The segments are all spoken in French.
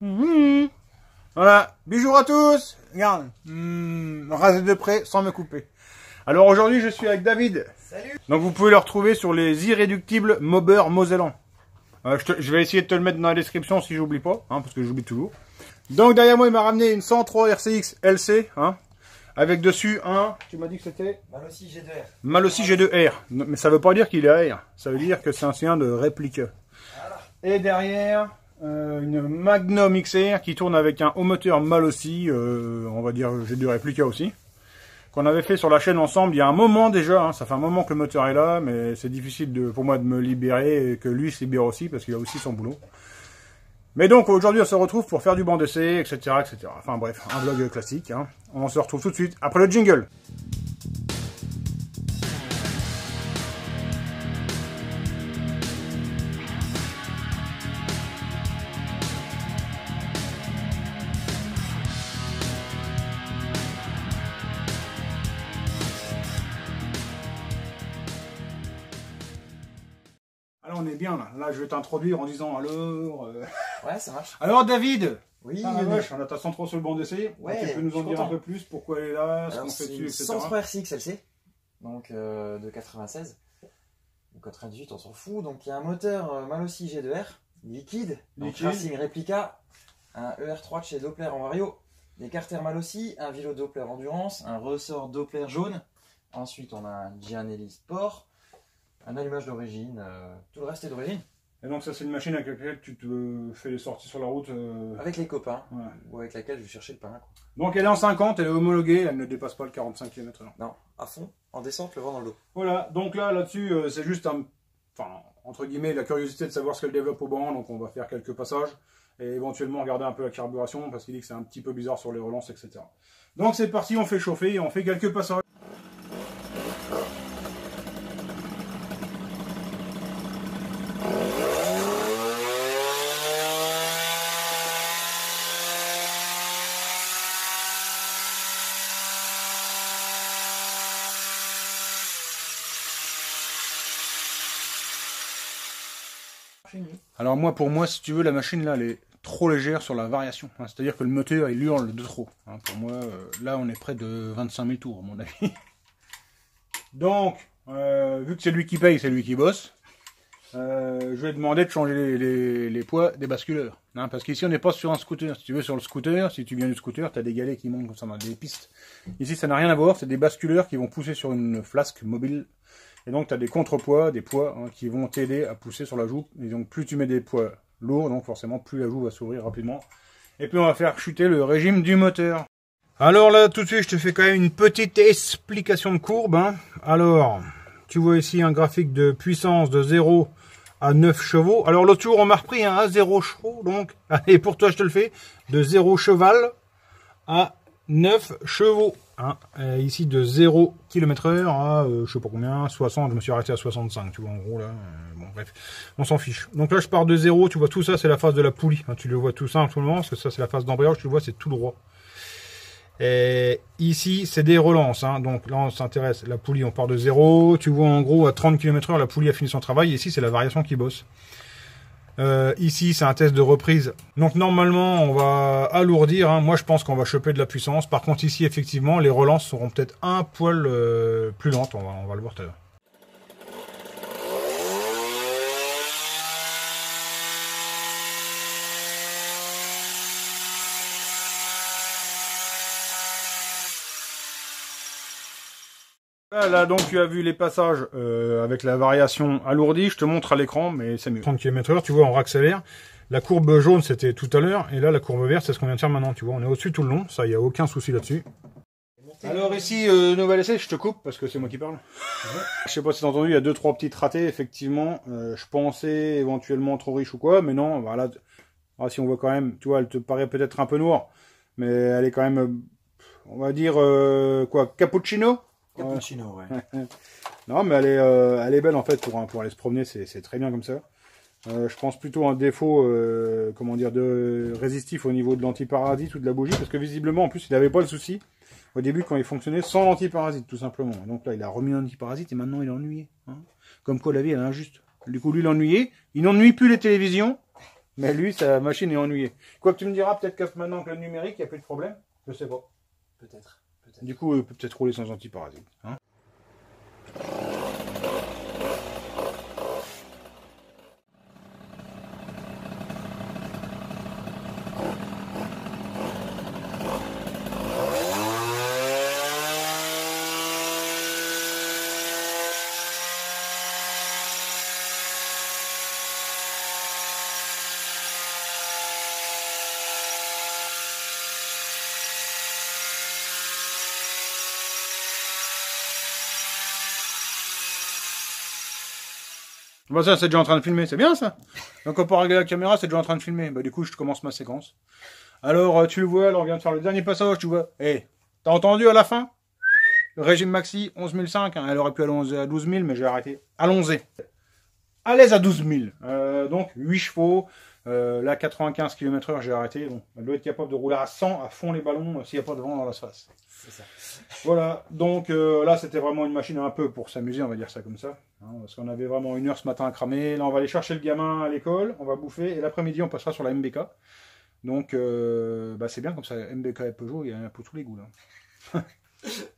Mmh. Voilà, bijou à tous Regarde, mmh, rasé de près sans me couper. Alors aujourd'hui je suis avec David. Salut Donc vous pouvez le retrouver sur les irréductibles Mobber Mosellan. Euh, je, te- je vais essayer de te le mettre dans la description si j'oublie pas, hein, parce que j'oublie toujours. Donc derrière moi il m'a ramené une 103 RCX LC, hein, avec dessus un, tu m'as dit que c'était? Mal aussi G2R. Malossi G2R. Non, Mais ça veut pas dire qu'il est AR. Ça veut dire que c'est un sien de réplique. Et derrière, euh, une Magnum XR qui tourne avec un haut moteur Malossi, euh, on va dire G2 réplica aussi. Qu'on avait fait sur la chaîne ensemble il y a un moment déjà. hein. Ça fait un moment que le moteur est là, mais c'est difficile de, pour moi de me libérer et que lui se libère aussi parce qu'il a aussi son boulot. Mais donc aujourd'hui on se retrouve pour faire du banc d'essai, etc., etc. Enfin bref, un vlog classique. hein. On se retrouve tout de suite après le jingle. Bien là. Là je vais t'introduire en disant alors. euh, Ouais, ça marche. Alors David Oui, Ah oui. on a ta 103 sur le banc d'essai. Ouais, tu peux nous en dire un peu plus pourquoi elle est là, ce qu'on fait c'est dessus, etc. 103 RCX LC, donc euh, de 96. Ou 98, on s'en fout. Donc il y a un moteur euh, Malossi G2R, liquide, donc Liquide. Racing Replica, un ER3 de chez Doppler en Vario, des carters Malossi, un vélo Doppler Endurance, un ressort Doppler jaune. Ensuite, on a un Gianelli Sport, un allumage d'origine, euh, tout le reste est d'origine, Et donc ça c'est une machine avec laquelle tu te fais les sorties sur la route. euh, avec les copains, ouais. ou avec laquelle je vais chercher le pain. quoi. Donc elle est en 50, elle est homologuée, elle ne dépasse pas le 45 km/h. Non, à fond, en descente, le vent dans le dos. Voilà, donc là là-dessus euh, c'est juste un, enfin entre guillemets la curiosité de savoir ce qu'elle développe au banc, donc on va faire quelques passages et éventuellement regarder un peu la carburation parce qu'il dit que c'est un petit peu bizarre sur les relances, etc. Donc c'est parti, on fait chauffer et on fait quelques passages. Alors moi, pour moi, si tu veux, la machine là, elle est trop légère sur la variation. hein. C'est-à-dire que le moteur, il hurle de trop. hein. Pour moi, euh, là, on est près de 25 000 tours, à mon avis. Donc, euh, vu que c'est lui qui paye, c'est lui qui bosse, euh, je vais demander de changer les, poids des basculeurs. hein. parce qu'ici, on n'est pas sur un scooter. Si tu veux, sur le scooter, si tu viens du scooter, tu des galets qui montent comme ça dans des pistes. Ici, ça n'a rien à voir. C'est des basculeurs qui vont pousser sur une flasque mobile et donc, tu as des contrepoids, des poids hein, qui vont t'aider à pousser sur la joue. Et donc, plus tu mets des poids lourds, donc forcément, plus la joue va s'ouvrir rapidement. Et puis, on va faire chuter le régime du moteur. Alors là, tout de suite, je te fais quand même une petite explication de courbe. hein. Alors, tu vois ici un graphique de puissance de 0 à 9 chevaux. Alors, l'autre jour, on m'a repris hein, à 0 chevaux. Donc, allez, pour toi, je te le fais. De 0 cheval à 9 chevaux. Hein. Euh, ici de 0 km heure à euh, je sais pas combien, 60, je me suis arrêté à 65, tu vois en gros là. euh, bon bref, on s'en fiche. Donc là je pars de 0, tu vois tout ça c'est la phase de la poulie. hein. tu le vois tout simplement, parce que ça c'est la phase d'embrayage, tu le vois c'est tout droit. Et ici c'est des relances, hein. donc là on s'intéresse, la poulie on part de 0, tu vois en gros à 30 km heure la poulie a fini son travail, et ici c'est la variation qui bosse. Euh, ici, c'est un test de reprise. Donc normalement, on va alourdir. hein. Moi, je pense qu'on va choper de la puissance. Par contre, ici, effectivement, les relances seront peut-être un poil euh, plus lentes. On va, on va le voir tout à l'heure. Là, donc tu as vu les passages euh, avec la variation alourdie. Je te montre à l'écran, mais c'est mieux. 30 km heure, tu vois, on raccélère. La courbe jaune, c'était tout à l'heure. Et là, la courbe verte, c'est ce qu'on vient de faire maintenant. Tu vois, on est au-dessus tout le long. Ça, il n'y a aucun souci là-dessus. Alors ici, euh, nouvel essai, je te coupe parce que c'est moi qui parle. Je sais pas si t'as entendu, il y a deux trois petites ratés, effectivement. Euh, je pensais éventuellement trop riche ou quoi, mais non, voilà. Ah, si on voit quand même, tu vois, elle te paraît peut-être un peu noire, mais elle est quand même, on va dire, euh, quoi, cappuccino? Cappuccino, ouais. Non, mais elle est, euh, elle est belle en fait pour, un- pour aller se promener, c'est c'est très bien comme ça. Euh, je pense plutôt un défaut, euh, comment dire, de résistif au niveau de l'antiparasite ou de la bougie, parce que visiblement, en plus, il n'avait pas le souci au début quand il fonctionnait sans l'antiparasite, tout simplement. Donc là, il a remis l'antiparasite et maintenant il est ennuyé. hein. Comme quoi, la vie, elle est injuste. Du coup, lui, il est ennuyé. Il n'ennuie plus les télévisions. Mais lui, sa machine est ennuyée. Quoi que tu me diras, peut-être que maintenant que le numérique, il n'y a plus de problème. Je sais pas. Peut-être. Du coup, peut peut-être rouler sans antiparasite. Hein Bah ça, c'est déjà en train de filmer, c'est bien ça. Donc on peut régler la caméra, c'est déjà en train de filmer. Bah du coup, je commence ma séquence. Alors, euh, tu le vois, on vient de faire le dernier passage, tu vois. Eh, t'as entendu à la fin? Le régime maxi, 11.500, hein, elle aurait pu aller à 12 000, mais j'ai arrêté. Allons-y. À l'aise à 12 000. Euh, donc, 8 chevaux. Euh, là, 95 km/h, j'ai arrêté. Bon, elle doit être capable de rouler à 100 à fond les ballons s'il n'y a pas de vent dans la face. C'est ça. Voilà, donc là, c'était vraiment une machine un peu pour s'amuser, on va dire ça comme ça. Hein, parce qu'on avait vraiment une heure ce matin à cramer. Là, on va aller chercher le gamin à l'école, on va bouffer, et l'après-midi, on passera sur la MBK. Donc, euh, bah, c'est bien comme ça, MBK et Peugeot, il y a un peu tous les goûts. Là.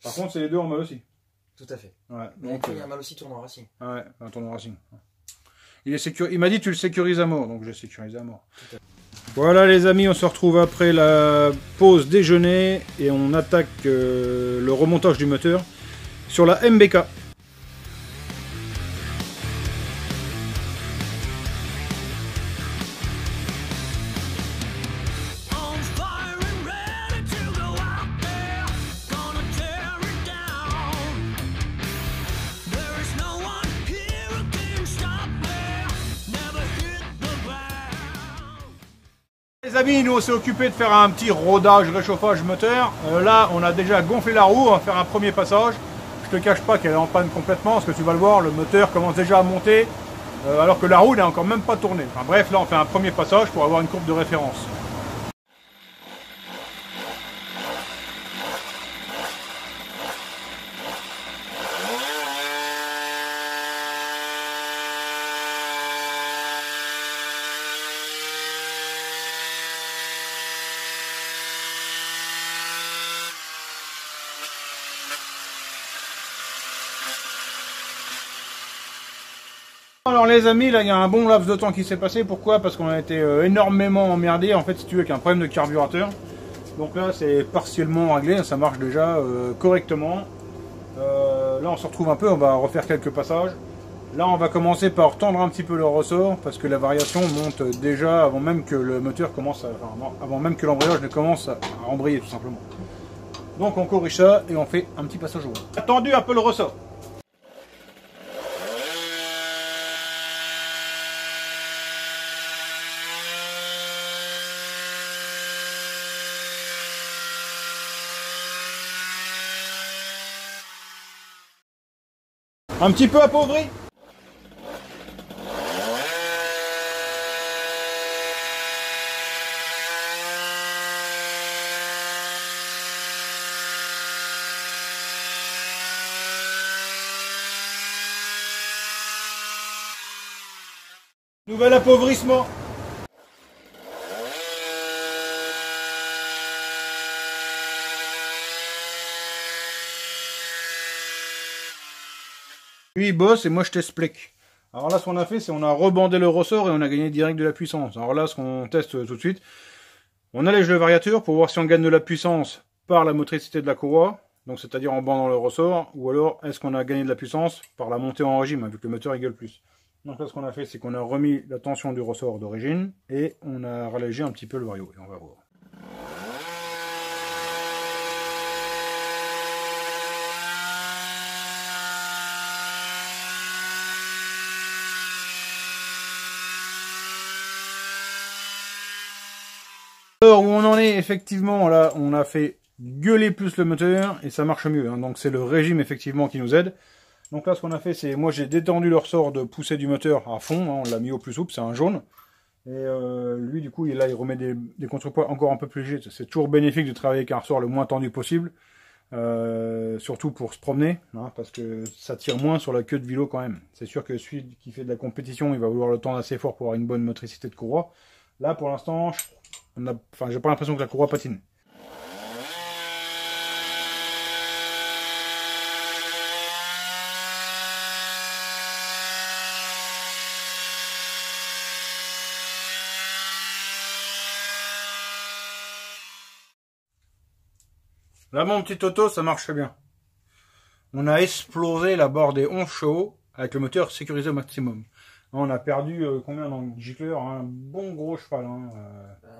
Par contre, c'est les deux en mal aussi. Tout à fait. Ouais, donc, il y a un mal aussi tournant Racing. Ouais, un tournant Racing. Il, il m'a dit tu le sécurises à mort, donc je sécurise à mort. Voilà les amis, on se retrouve après la pause déjeuner et on attaque euh, le remontage du moteur sur la MBK. Les amis, nous on s'est occupé de faire un petit rodage, réchauffage moteur. Euh, là, on a déjà gonflé la roue, on va faire un premier passage. Je te cache pas qu'elle est en panne complètement, parce que tu vas le voir, le moteur commence déjà à monter, euh, alors que la roue n'est encore même pas tournée. Enfin bref, là on fait un premier passage pour avoir une courbe de référence. Alors les amis, là il y a un bon laps de temps qui s'est passé. Pourquoi? Parce qu'on a été euh, énormément emmerdé en fait si tu veux avec un problème de carburateur. Donc là c'est partiellement réglé, ça marche déjà euh, correctement. Euh, là on se retrouve un peu, on va refaire quelques passages. Là on va commencer par tendre un petit peu le ressort parce que la variation monte déjà avant même que le moteur commence à, avant même que l'embrayage ne commence à embrayer tout simplement. Donc on corrige ça et on fait un petit passage au bout. Attendu un peu le ressort. Un petit peu appauvri Nouvel appauvrissement Lui il bosse et moi je t'explique. Alors là ce qu'on a fait c'est on a rebandé le ressort et on a gagné direct de la puissance. Alors là ce qu'on teste tout de suite, on allège le variateur pour voir si on gagne de la puissance par la motricité de la courroie, donc c'est-à-dire en bandant le ressort, ou alors est-ce qu'on a gagné de la puissance par la montée en régime, vu que le moteur il plus. Donc là ce qu'on a fait c'est qu'on a remis la tension du ressort d'origine et on a rallégé un petit peu le vario et on va voir. Alors où on en est effectivement là on a fait gueuler plus le moteur et ça marche mieux hein. donc c'est le régime effectivement qui nous aide. Donc là ce qu'on a fait c'est moi j'ai détendu le ressort de poussée du moteur à fond hein. on l'a mis au plus souple c'est un jaune. Et euh, lui du coup là il remet des, contrepoids encore un peu plus légers. C'est toujours bénéfique de travailler avec un ressort le moins tendu possible euh, surtout pour se promener hein, parce que ça tire moins sur la queue de vélo quand même. C'est sûr que celui qui fait de la compétition il va vouloir le tendre assez fort pour avoir une bonne motricité de courroie. Là, pour l'instant, enfin, j'ai pas l'impression que la courroie patine. Là, mon petit auto, ça marche bien. On a explosé la barre des 11 chevaux avec le moteur sécurisé au maximum. On a perdu euh, combien dans le gicleur Un bon gros cheval. Hein, euh.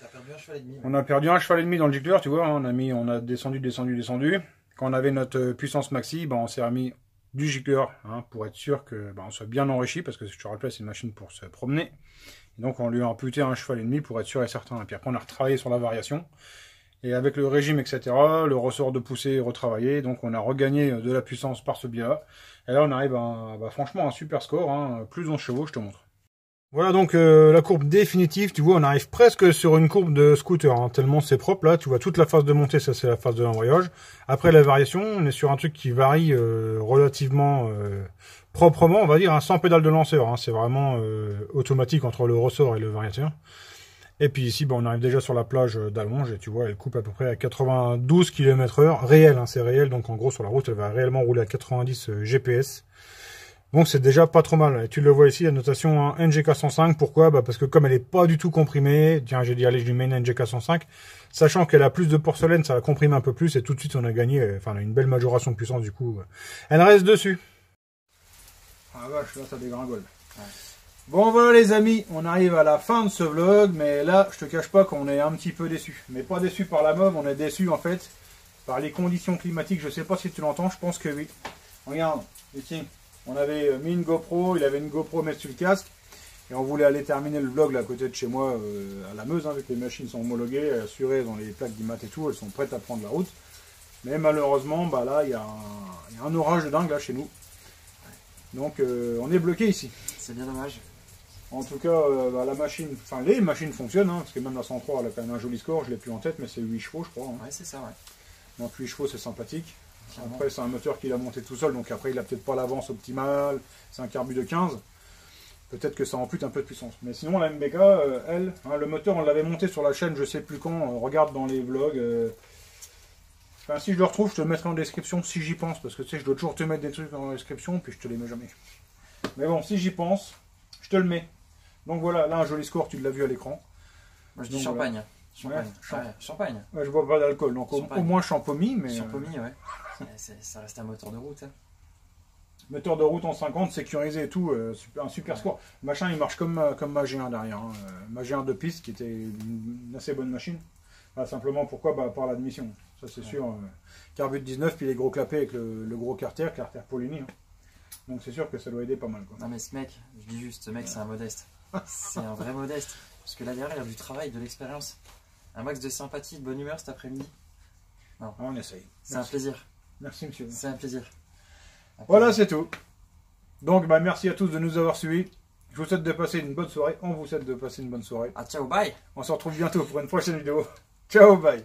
ben, perdu un cheval et demi. On a perdu un cheval et demi dans le gicleur, tu vois. Hein, on a mis, on a descendu, descendu, descendu. Quand on avait notre euh, puissance maxi, ben, on s'est remis du gicleur hein, pour être sûr que ben, on soit bien enrichi parce que je te rappelle c'est une machine pour se promener. donc on lui a amputé un cheval et demi pour être sûr et certain. Et puis après on a retravaillé sur la variation. Et avec le régime, etc., le ressort de poussée est retravaillé, donc on a regagné de la puissance par ce biais-là. Et là, on arrive à, bah, franchement, un super score, hein. plus 11 chevaux, je te montre. Voilà donc euh, la courbe définitive, tu vois, on arrive presque sur une courbe de scooter, hein, tellement c'est propre là, tu vois toute la phase de montée, ça c'est la phase de l'embrayage. Après la variation, on est sur un truc qui varie euh, relativement euh, proprement, on va dire, hein, sans pédale de lanceur, c'est vraiment automatique entre le ressort et le variateur. Et puis ici, on arrive déjà sur la plage d'Allonge et tu vois, elle coupe à peu près à 92 km heure, réel, hein, c'est réel, donc en gros sur la route, elle va réellement rouler à 90 euh, GPS. Donc c'est déjà pas trop mal. Et tu le vois ici, la notation NGK 105. Pourquoi? Bah Parce que comme elle est pas du tout comprimée, tiens, j'ai dit allez, je lui mets une NGK 105. Sachant qu'elle a plus de porcelaine, ça va comprimer un peu plus et tout de suite on a gagné, euh, enfin une belle majoration de puissance du coup. Elle reste dessus. Ah vache, là ça dégringole. Bon voilà les amis, on arrive à la fin de ce vlog, mais là je te cache pas qu'on est un petit peu déçu. Mais pas déçu par la mob, on est déçu en fait par les conditions climatiques. Je sais pas si tu l'entends, je pense que oui. Regarde, tiens, on avait mis une GoPro, il avait une GoPro mettre sur le casque. Et on voulait aller terminer le vlog là à côté de chez moi euh, à la Meuse, hein, avec les machines sont homologuées, assurées dans les plaques d'IMAT et tout, elles sont prêtes à prendre la route. Mais malheureusement, bah là, il y, a un orage de dingue là chez nous. Donc euh, on est bloqué ici. C'est bien dommage. En tout cas, euh, bah, la machine, enfin les machines fonctionnent, hein, parce que même la 103, elle a quand même un joli score, je l'ai plus en tête, mais c'est 8 chevaux, je crois. Hein. Ouais, c'est ça, ouais. Donc 8 chevaux, c'est sympathique. Après, c'est un moteur qu'il a monté tout seul, donc après, il a peut-être pas l'avance optimale. C'est un carbu de 15. Peut-être que ça ampute un peu de puissance. Mais sinon, la MBK, euh, elle, hein, le moteur, on l'avait monté sur la chaîne, je sais plus quand. Euh, regarde dans les vlogs. Enfin, si je le retrouve, je te le mettrai en description si j'y pense, parce que tu sais, je dois toujours te mettre des trucs en description, puis je te les mets jamais. Mais bon, si j'y pense, je te le mets. Donc voilà, là un joli score, tu l'as vu à l'écran. Moi je dis champagne. Champagne. champagne. Ouais, je bois pas d'alcool, donc au, moins champomy. Mais, champomy, ouais. ça reste un moteur de route. Hein. Moteur de route en 50, sécurisé et tout, euh, un super score. machin, il marche comme, euh, comme ma G1 derrière. Hein. Euh, ma G1 de piste qui était une, assez bonne machine. Ah, simplement pourquoi? Bah, Par l'admission. Ça c'est sûr. Euh, carbut 19, puis les gros clapets avec le, gros carter, carter Polini. Hein. Donc c'est sûr que ça doit aider pas mal. Non mais ce mec, je dis juste, ce mec c'est un modeste. C'est un vrai modeste. Parce que là derrière, il y a du travail, de l'expérience. Un max de sympathie, de bonne humeur cet après-midi. Non. On essaye. C'est un plaisir. Merci, monsieur. C'est un plaisir. Voilà, c'est tout. Donc, bah, merci à tous de nous avoir suivis. Je vous souhaite de passer une bonne soirée. On vous souhaite de passer une bonne soirée. Ah, ciao, bye. On se retrouve bientôt pour une prochaine vidéo. Ciao, bye.